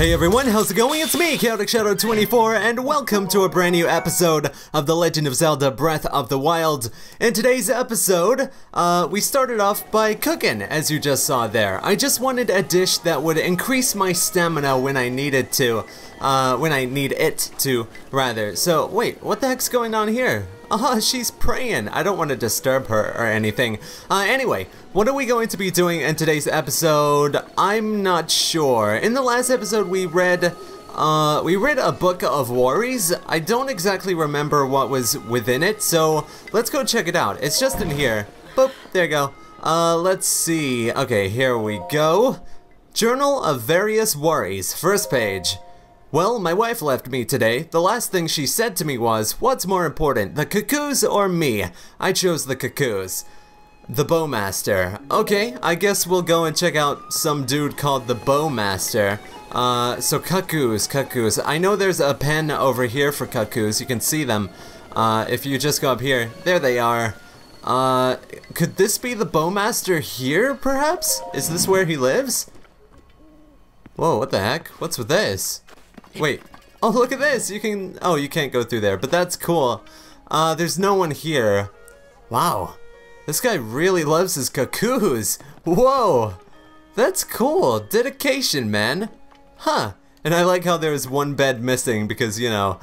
Hey everyone, how's it going? It's me, Chaotic Shadow 24, and welcome to a brand new episode of The Legend of Zelda Breath of the Wild. In today's episode, uh, we started off by cooking, as you just saw there. I just wanted a dish that would increase my stamina when I needed to. Uh, when I need it to, rather. So, wait, what the heck's going on here? Ah, she's praying. I don't want to disturb her or anything. Uh, anyway, what are we going to be doing in today's episode? I'm not sure. In the last episode, we read, uh, we read a book of worries. I don't exactly remember what was within it, so let's go check it out. It's just in here. Boop, there you go. Uh, let's see. Okay, here we go. Journal of Various Worries, first page. Well, my wife left me today. The last thing she said to me was, what's more important, the cuccos or me? I chose the cuccos. The Bowmaster. Okay, I guess we'll go and check out some dude called the Bowmaster. Uh, so cuccos, cuccos. I know there's a pen over here for cuccos. You can see them. Uh, if you just go up here, there they are. Uh, could this be the Bowmaster here, perhaps? Is this where he lives? Whoa, what the heck? What's with this? Wait. Oh, look at this! You can... Oh, you can't go through there, but that's cool. Uh, there's no one here. Wow. This guy really loves his cuccos. Whoa! That's cool. Dedication, man. Huh. And I like how there's one bed missing because, you know,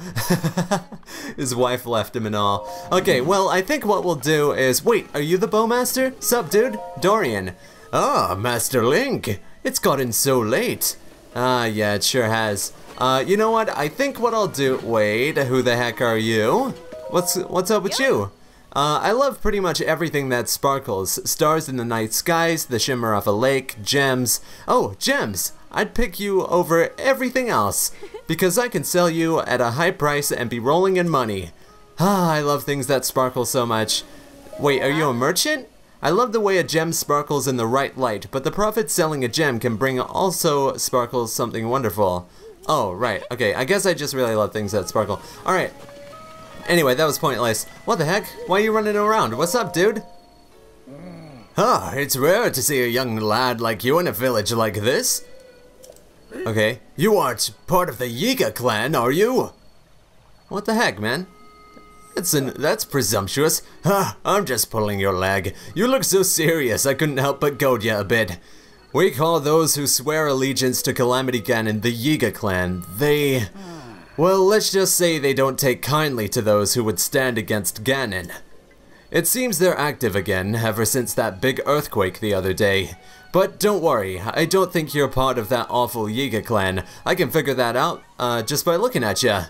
his wife left him and all. Okay, well, I think what we'll do is... Wait, are you the Bowmaster? Sup, dude? Dorian. Ah, Master Link. It's gotten so late. Ah, yeah, it sure has. Uh, you know what? I think what I'll do. Wait, who the heck are you? What's what's up with you? Uh, I love pretty much everything that sparkles. Stars in the night skies, the shimmer of a lake, gems. Oh, gems! I'd pick you over everything else. Because I can sell you at a high price and be rolling in money. Ah, I love things that sparkle so much. Wait, are you a merchant? I love the way a gem sparkles in the right light, but the profit selling a gem can bring also sparkles something wonderful. Oh, right. Okay, I guess I just really love things that sparkle. Alright. Anyway, that was pointless. What the heck? Why are you running around? What's up, dude? Ah, it's rare to see a young lad like you in a village like this. Okay. You aren't part of the Yiga clan, are you? What the heck, man? That's an, that's presumptuous. Ah, I'm just pulling your leg. You look so serious, I couldn't help but goad you a bit. We call those who swear allegiance to Calamity Ganon the Yiga clan. They... Well, let's just say they don't take kindly to those who would stand against Ganon. It seems they're active again ever since that big earthquake the other day. But don't worry, I don't think you're part of that awful Yiga clan. I can figure that out, uh, just by looking at you.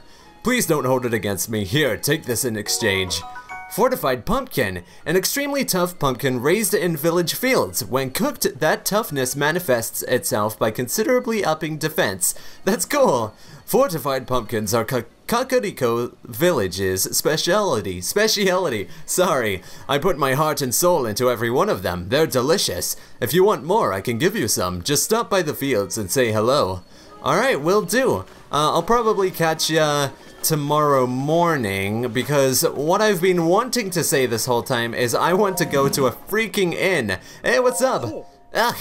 Please don't hold it against me. Here, take this in exchange. Fortified pumpkin, an extremely tough pumpkin raised in village fields. When cooked, that toughness manifests itself by considerably upping defense. That's cool. Fortified pumpkins are Kakariko Village's speciality. Speciality. Sorry, I put my heart and soul into every one of them. They're delicious. If you want more, I can give you some. Just stop by the fields and say hello. Alright, will do. Uh, I'll probably catch ya tomorrow morning because what I've been wanting to say this whole time is I want to go to a freaking inn. Hey, what's up? Ugh,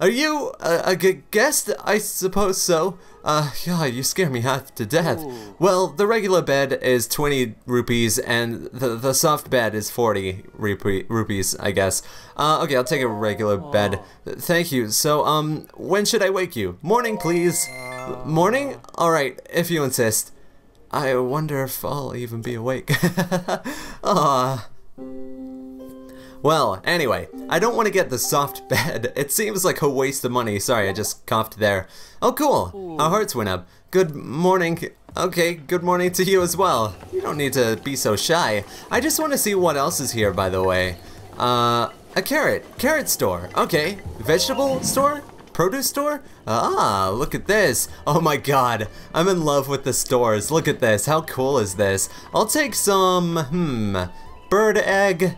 are you a, a guest? I suppose so. Uh, God, you scare me half to death. Ooh. Well, the regular bed is 20 rupees and the, the soft bed is 40 rupees, I guess. Uh, okay, I'll take a regular oh. bed. Thank you. So, um, when should I wake you? Morning, please. Uh, Morning? Alright, if you insist. I wonder if I'll even be awake. Ah. well, anyway, I don't want to get the soft bed. It seems like a waste of money. Sorry, I just coughed there. Oh, cool. Our hearts went up. Good morning. Okay, good morning to you as well. You don't need to be so shy. I just want to see what else is here, by the way. Uh, a carrot. Carrot store. Okay. Vegetable store? Produce store? Ah, look at this. Oh my god, I'm in love with the stores. Look at this, how cool is this? I'll take some, hmm, bird egg,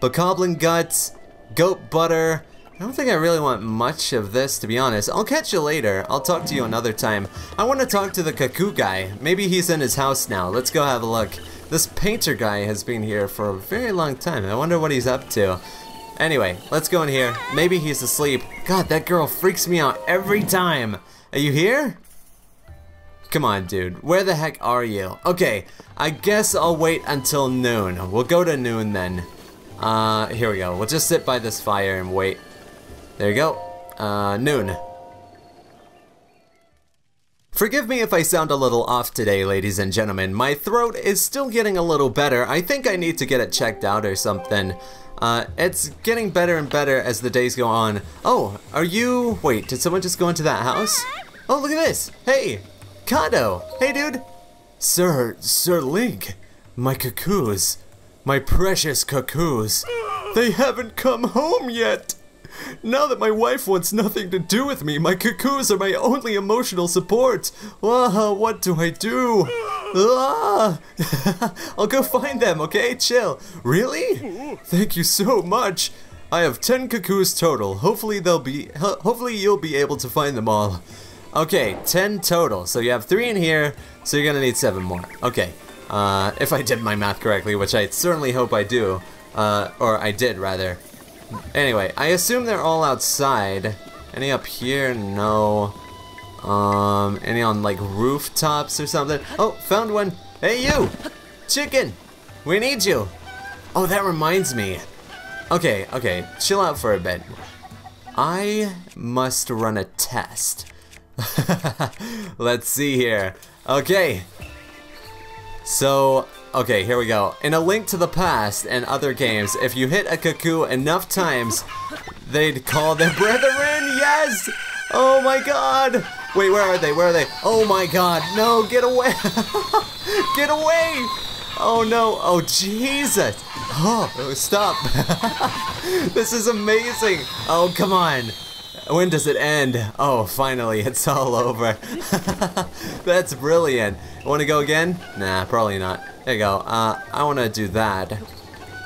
bokoblin guts, goat butter. I don't think I really want much of this, to be honest. I'll catch you later. I'll talk to you another time. I want to talk to the Cucco guy. Maybe he's in his house now. Let's go have a look. This painter guy has been here for a very long time. I wonder what he's up to. Anyway, let's go in here. Maybe he's asleep. God, that girl freaks me out every time. Are you here? Come on, dude. Where the heck are you? Okay, I guess I'll wait until noon. We'll go to noon then. Uh, here we go. We'll just sit by this fire and wait. There you go. Uh, noon. Forgive me if I sound a little off today, ladies and gentlemen. My throat is still getting a little better. I think I need to get it checked out or something. Uh, it's getting better and better as the days go on. Oh, are you... Wait, did someone just go into that house? Oh, look at this. Hey, Cado! Hey, dude. Sir, Sir Link. My cuccos. My precious cuccos. They haven't come home yet. Now that my wife wants nothing to do with me, my cuccos are my only emotional support. Ah, what do I do? Ah, I'll go find them, okay? Chill. Really? Thank you so much. I have 10 cuccos total. Hopefully they'll be hopefully you'll be able to find them all. Okay, 10 total. So you have 3 in here, so you're going to need 7 more. Okay. Uh, if I did my math correctly, which I certainly hope I do. Uh, or I did, rather. Anyway, I assume they're all outside. Any up here? No. Um, any on like rooftops or something? Oh, found one. Hey you! Chicken! We need you! Oh, that reminds me. Okay, okay, chill out for a bit. I must run a test. Let's see here. Okay. So, Okay, here we go. In A Link to the Past and other games, if you hit a cucco enough times, they'd call their brethren, yes! Oh my god! Wait, where are they? Where are they? Oh my god, no, get away! get away! Oh no, oh Jesus! Oh, stop! this is amazing! Oh, come on! When does it end? Oh, finally, it's all over. That's brilliant. Want to go again? Nah, probably not. There you go. Uh, I want to do that.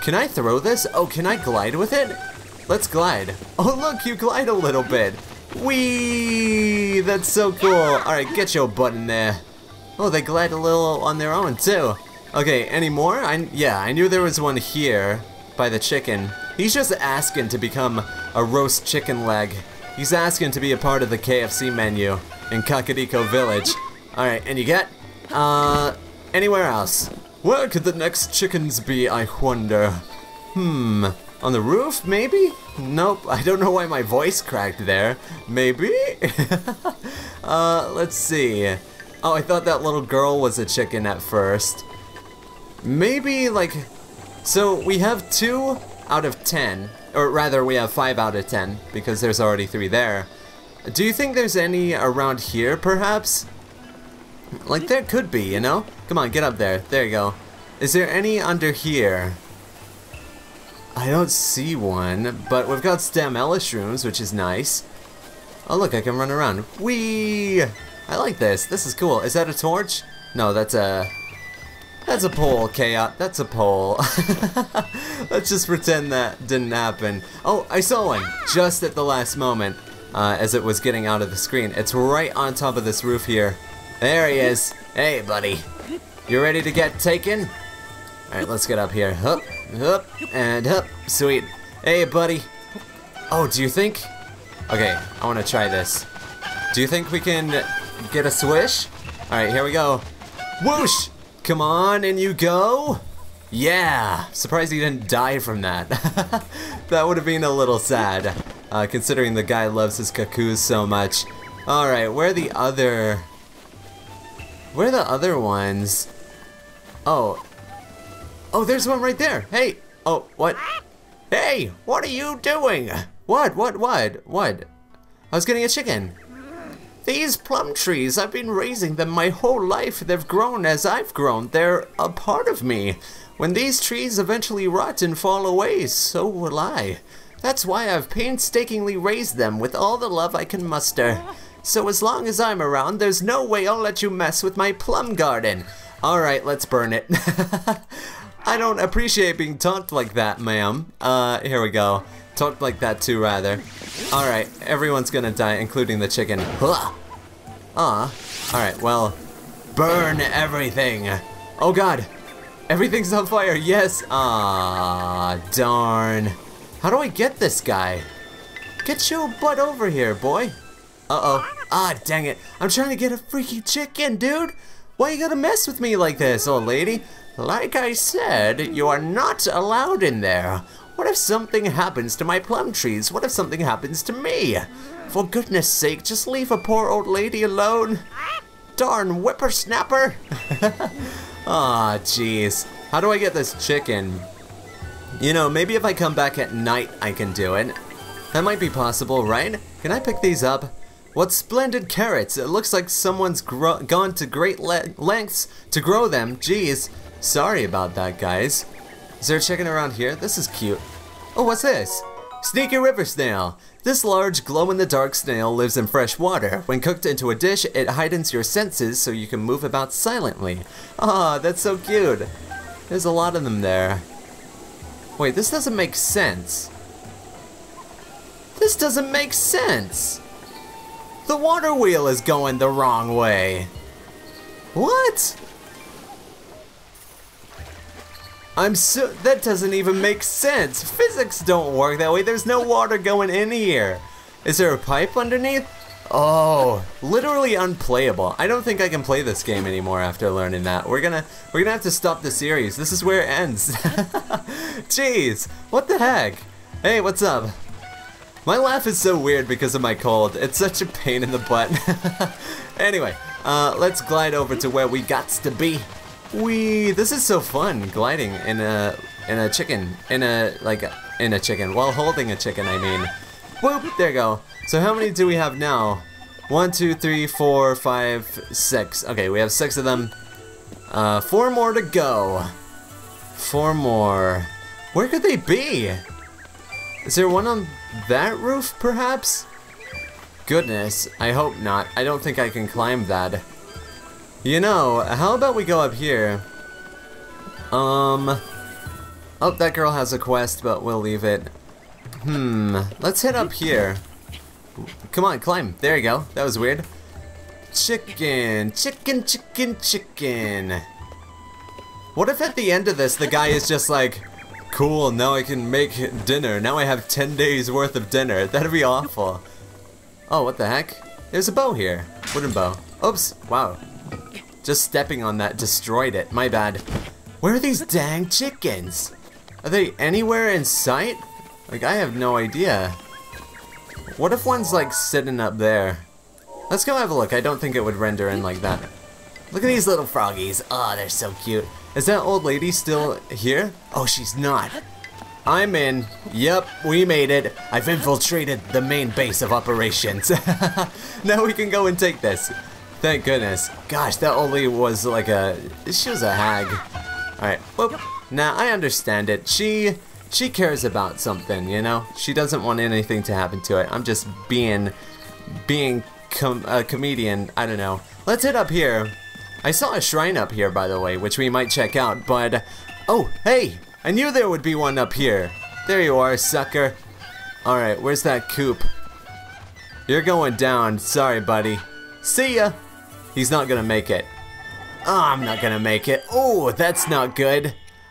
Can I throw this? Oh, can I glide with it? Let's glide. Oh, look, you glide a little bit. Whee! That's so cool. Alright, get your butt in there. Oh, they glide a little on their own, too. Okay, any more? I, yeah, I knew there was one here by the chicken. He's just asking to become a roast chicken leg. He's asking to be a part of the KFC menu in Kakariko Village. Alright, and you get? Uh, anywhere else? Where could the next chickens be, I wonder? Hmm, on the roof, maybe? Nope, I don't know why my voice cracked there. Maybe? uh, let's see. Oh, I thought that little girl was a chicken at first. Maybe, like... So, we have two out of ten. Or rather, we have five out of ten, because there's already three there. Do you think there's any around here, perhaps? Like, there could be, you know? Come on, get up there. There you go. Is there any under here? I don't see one, but we've got stamella shrooms, which is nice. Oh look, I can run around. Whee! I like this. This is cool. Is that a torch? No, that's a... That's a pole, Chaos. That's a pole. Let's just pretend that didn't happen. Oh, I saw one just at the last moment uh, as it was getting out of the screen. It's right on top of this roof here. There he is. Hey, buddy. You ready to get taken? Alright, let's get up here. Hup, hup, and hup. Sweet. Hey, buddy. Oh, do you think? Okay, I want to try this. Do you think we can get a swish? Alright, here we go. Whoosh! Come on, and you go. Yeah! Surprised he didn't die from that. that would have been a little sad, uh, considering the guy loves his cuccos so much. Alright, where are the other... Where are the other ones? Oh. Oh, there's one right there. Hey. Oh, what? Hey, what are you doing? What, what, what, what? I was getting a chicken. These plum trees, I've been raising them my whole life. They've grown as I've grown. They're a part of me. When these trees eventually rot and fall away, so will I. That's why I've painstakingly raised them with all the love I can muster. So as long as I'm around, there's no way I'll let you mess with my plum garden. Alright, let's burn it. I don't appreciate being talked like that, ma'am. Uh, here we go. Talked like that too, rather. Alright, everyone's gonna die, including the chicken. Ah. Alright, well, burn everything. Oh god. Everything's on fire, yes. Ah, darn. How do I get this guy? Get your butt over here, boy. Uh-oh. Ah, dang it. I'm trying to get a freaky chicken, dude. Why you gotta mess with me like this, old lady? Like I said, you are not allowed in there. What if something happens to my plum trees? What if something happens to me? For goodness sake, just leave a poor old lady alone. Darn whippersnapper. Aw, oh, ah, jeez. How do I get this chicken? You know, maybe if I come back at night, I can do it. That might be possible, right? Can I pick these up? What splendid carrots! It looks like someone's gone to great le lengths to grow them. Jeez. Sorry about that, guys. Is there a chicken around here? This is cute. Oh, what's this? Sneaky river snail. This large glow-in-the-dark snail lives in fresh water. When cooked into a dish, it heightens your senses so you can move about silently. Ah, oh, that's so cute. There's a lot of them there. Wait, this doesn't make sense. This doesn't make sense. The water wheel is going the wrong way. What? I'm so- that doesn't even make sense. Physics don't work that way. There's no water going in here. Is there a pipe underneath? Oh, literally unplayable. I don't think I can play this game anymore after learning that. We're gonna we're gonna have to stop the series. This is where it ends. Jeez, what the heck? Hey, what's up? My laugh is so weird because of my cold. It's such a pain in the butt. anyway, uh, let's glide over to where we got to be. We this is so fun gliding in a in a chicken in a like in a chicken while holding a chicken I mean. Whoop there you go. So how many do we have now? One two three four five six. Okay we have six of them. Uh four more to go. Four more. Where could they be? Is there one on that roof perhaps? Goodness I hope not. I don't think I can climb that you know, how about we go up here? Um... Oh, that girl has a quest, but we'll leave it. Hmm, let's head up here. Come on, climb. There you go. That was weird. Chicken, chicken, chicken, chicken. What if at the end of this, the guy is just like, cool, now I can make dinner. Now I have 10 days worth of dinner. That'd be awful. Oh, what the heck? There's a bow here. Wooden bow. Oops, wow. Just stepping on that destroyed it. My bad. Where are these dang chickens? Are they anywhere in sight? Like, I have no idea. What if one's, like, sitting up there? Let's go have a look. I don't think it would render in like that. Look at these little froggies. Oh, they're so cute. Is that old lady still here? Oh, she's not. I'm in. Yep, we made it. I've infiltrated the main base of operations. now we can go and take this. Thank goodness. Gosh, that only was like a... She was a hag. Alright, whoop. Now, I understand it. She... She cares about something, you know? She doesn't want anything to happen to it. I'm just being... Being com a comedian. I don't know. Let's hit up here. I saw a shrine up here, by the way, which we might check out, but... Oh, hey! I knew there would be one up here. There you are, sucker. Alright, where's that coop? You're going down. Sorry, buddy. See ya! He's not gonna make it. Oh, I'm not gonna make it. Oh, that's not good.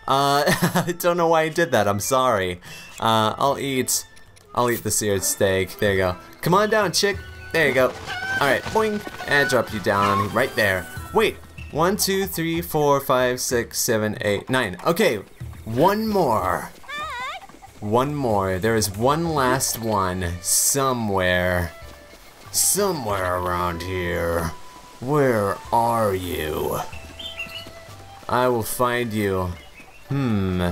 Uh, I don't know why I did that. I'm sorry. Uh, I'll eat. I'll eat the seared steak. There you go. Come on down, chick. There you go. Alright, boing. And drop you down right there. Wait. One, two, three, four, five, six, seven, eight, nine. Okay. One more. One more. There is one last one. Somewhere. Somewhere around here. Where are you? I will find you. Hmm.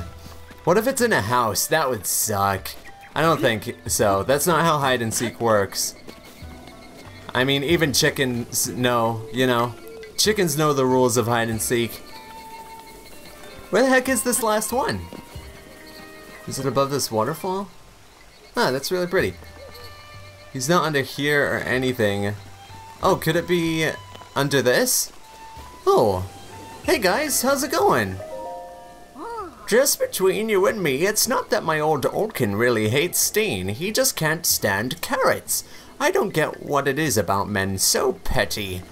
What if it's in a house? That would suck. I don't think so. That's not how hide and seek works. I mean, even chickens know, you know. Chickens know the rules of hide and seek. Where the heck is this last one? Is it above this waterfall? Ah, that's really pretty. He's not under here or anything. Oh, could it be under this? Oh, hey guys, how's it going? Just between you and me, it's not that my old Olkin really hates Steen, he just can't stand carrots. I don't get what it is about men so petty.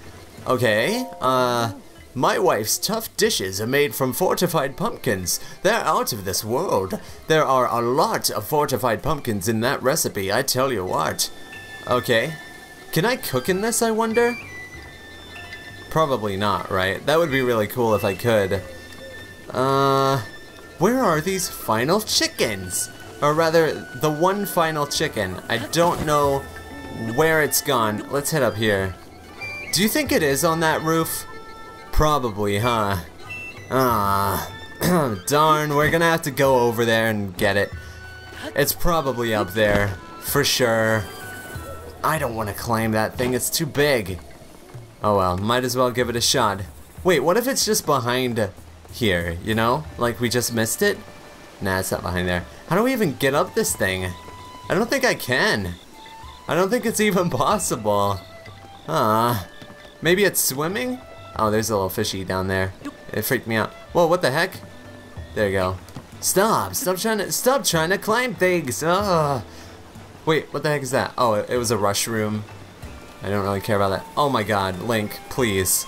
Okay, uh, my wife's tough dishes are made from fortified pumpkins. They're out of this world. There are a lot of fortified pumpkins in that recipe, I tell you what. Okay, Can I cook in this, I wonder? Probably not, right? That would be really cool if I could. Uh, where are these final chickens? Or rather, the one final chicken. I don't know where it's gone. Let's head up here. Do you think it is on that roof? Probably, huh? Ah, darn, we're gonna have to go over there and get it. It's probably up there, for sure. I don't want to climb that thing, it's too big. Oh well, might as well give it a shot. Wait, what if it's just behind here, you know? Like we just missed it? Nah, it's not behind there. How do we even get up this thing? I don't think I can. I don't think it's even possible. Ah, maybe it's swimming? Oh, there's a little fishy down there. It freaked me out. Whoa, what the heck? There you go. Stop! Stop trying to stop trying to climb things. Ugh. Wait, what the heck is that? Oh, it, it was a rushroom. I don't really care about that. Oh my god, Link, please.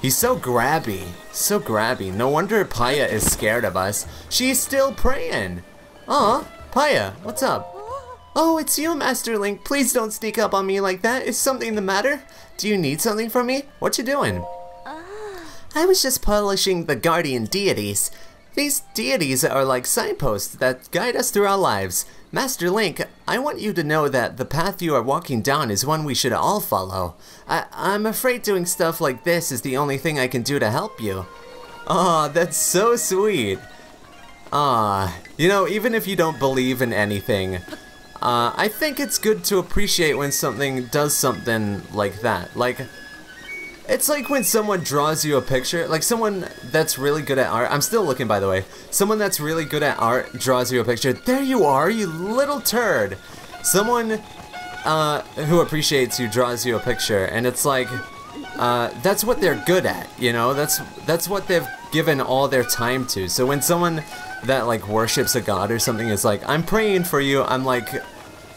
He's so grabby. So grabby. No wonder Paya is scared of us. She's still praying. Aw, Paya, what's up? Oh, it's you, Master Link. Please don't sneak up on me like that. Is something the matter? Do you need something from me? What you doing? Ah. I was just polishing the guardian deities. These deities are like signposts that guide us through our lives. Master Link, I want you to know that the path you are walking down is one we should all follow. I I'm afraid doing stuff like this is the only thing I can do to help you. Aw, oh, that's so sweet. Ah, you know, even if you don't believe in anything, uh, I think it's good to appreciate when something does something like that. Like, it's like when someone draws you a picture, like someone that's really good at art. I'm still looking, by the way. Someone that's really good at art draws you a picture. There you are, you little turd. Someone uh, who appreciates you draws you a picture, and it's like, uh, that's what they're good at, you know? That's that's what they've given all their time to. So when someone that like worships a god or something is like, I'm praying for you, I'm like,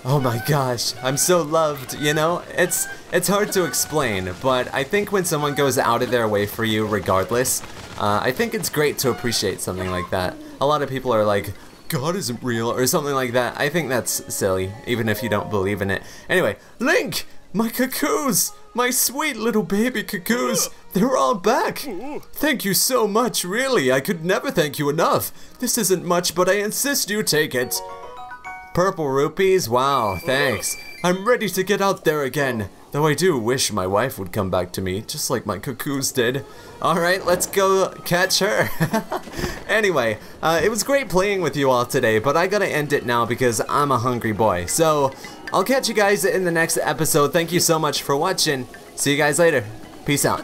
oh my gosh, I'm so loved, you know? It's it's hard to explain, but I think when someone goes out of their way for you regardless, uh, I think it's great to appreciate something like that. A lot of people are like, God isn't real, or something like that. I think that's silly, even if you don't believe in it. Anyway, Link! My cuccos! My sweet little baby cuccos! They're all back! Thank you so much, really. I could never thank you enough. This isn't much, but I insist you take it. Purple rupees? Wow, thanks. I'm ready to get out there again. Though I do wish my wife would come back to me, just like my cuccos did. Alright, let's go catch her. anyway, uh, it was great playing with you all today, but I gotta end it now because I'm a hungry boy. So, I'll catch you guys in the next episode. Thank you so much for watching. See you guys later. Peace out.